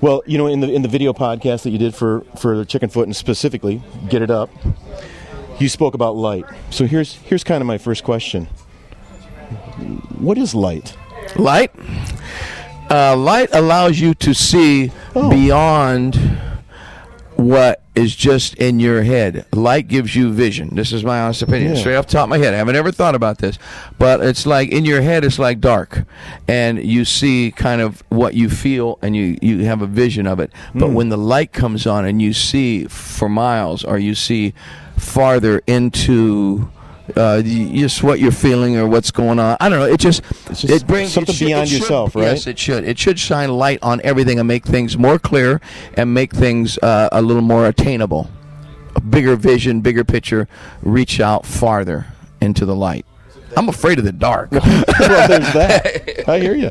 Well, you know, in the in the video podcast that you did for for the Chickenfoot and specifically Get It Up, you spoke about light. So here's here's kind of my first question. What is light? Light. Uh, light allows you to see Oh. beyond what is just in your head. Light gives you vision. This is my honest opinion, Yeah. straight off the top of my head. I haven't ever thought about this, but it's like in your head, it's like dark, and you see kind of what you feel, and you you have a vision of it. But hmm. when the light comes on, and you see for miles, or you see farther into. Uh, just what you're feeling or what's going on. I don't know. It just, just it brings something it should- beyond it should- yourself, right? Yes, it should. It should shine light on everything and make things more clear and make things uh, a little more attainable. A bigger vision, bigger picture, reach out farther into the light. I'm afraid of the dark. well, there's that. I hear you.